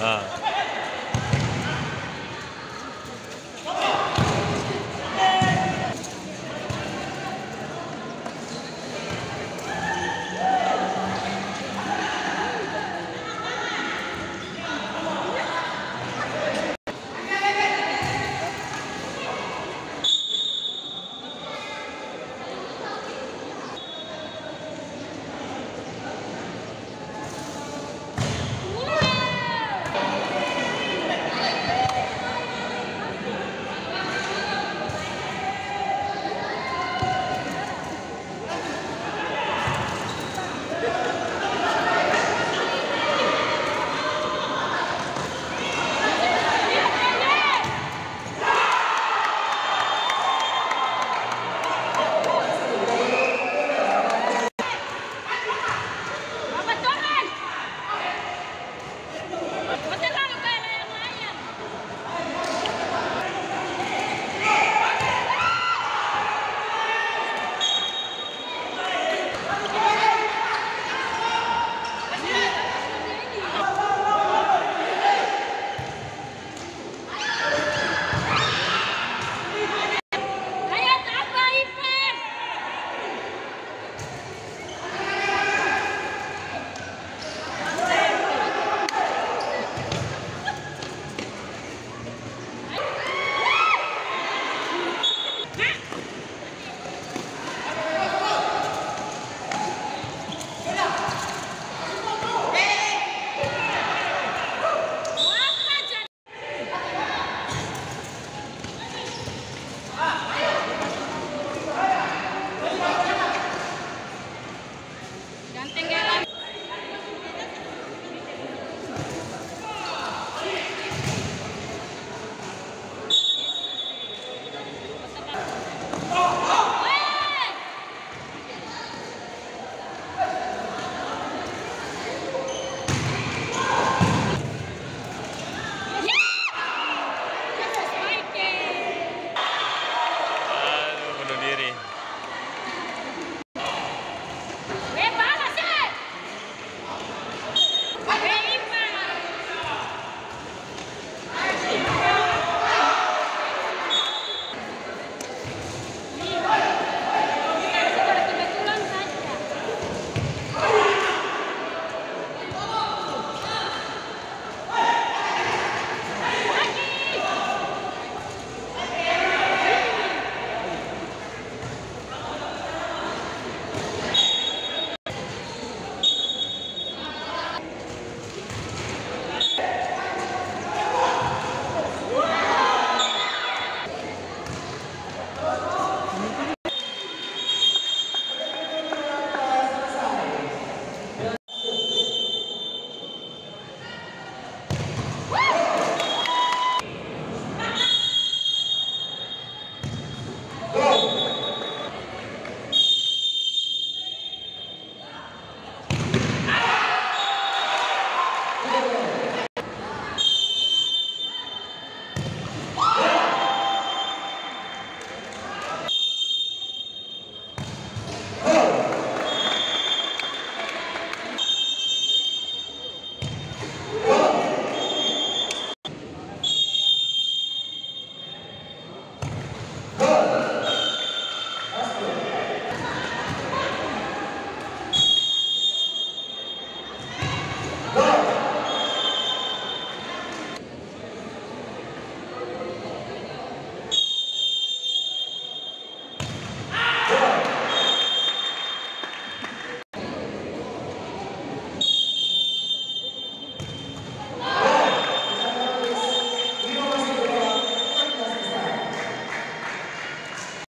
啊。